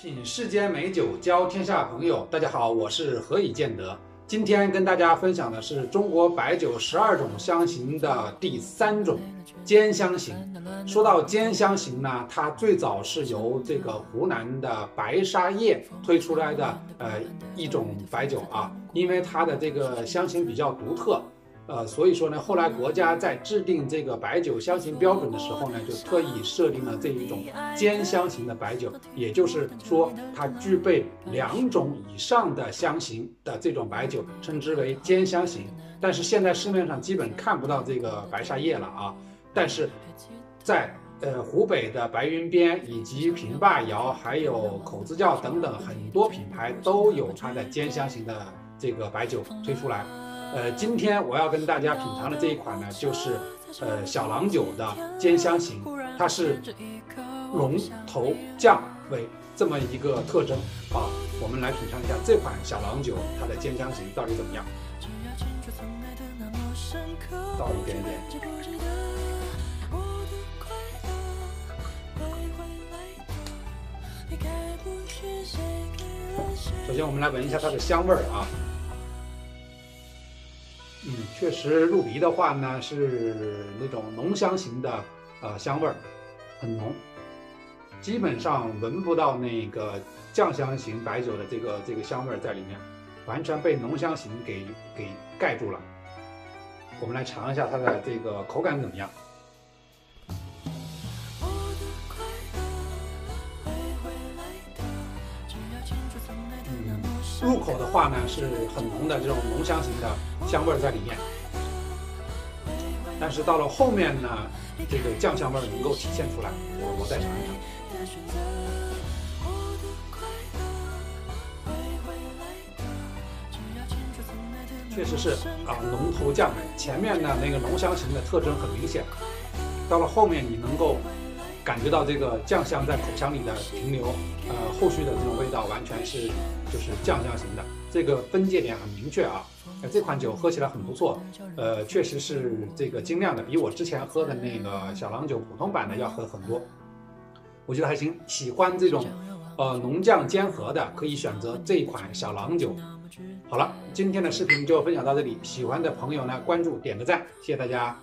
品世间美酒，交天下朋友。大家好，我是何以见得。今天跟大家分享的是中国白酒十二种香型的第三种兼香型。说到兼香型呢，它最早是由这个湖南的白沙叶推出来的呃一种白酒啊，因为它的这个香型比较独特。呃，所以说呢，后来国家在制定这个白酒香型标准的时候呢，就特意设定了这一种兼香型的白酒，也就是说，它具备两种以上的香型的这种白酒，称之为兼香型。但是现在市面上基本看不到这个白沙叶了啊，但是在呃湖北的白云边以及平坝窑，还有口子窖等等很多品牌都有它的兼香型的这个白酒推出来。呃，今天我要跟大家品尝的这一款呢，就是呃小郎酒的兼香型，它是龙头降尾这么一个特征啊。我们来品尝一下这款小郎酒它的兼香型到底怎么样。倒一点点。首先我们来闻一下它的香味儿啊。嗯，确实入鼻的话呢，是那种浓香型的，呃，香味儿很浓，基本上闻不到那个酱香型白酒的这个这个香味儿在里面，完全被浓香型给给盖住了。我们来尝一下它的这个口感怎么样。入口的话呢，是很浓的这种浓香型的香味在里面，但是到了后面呢，这个酱香味能够体现出来。我我再尝一尝，确实是啊，浓头酱尾，前面呢那个浓香型的特征很明显，到了后面你能够。感觉到这个酱香在口腔里的停留，呃，后续的这种味道完全是就是酱香型的，这个分界点很明确啊。呃，这款酒喝起来很不错，呃，确实是这个精酿的，比我之前喝的那个小郎酒普通版的要喝很多，我觉得还行。喜欢这种呃浓酱兼合的，可以选择这一款小郎酒。好了，今天的视频就分享到这里，喜欢的朋友呢关注点个赞，谢谢大家。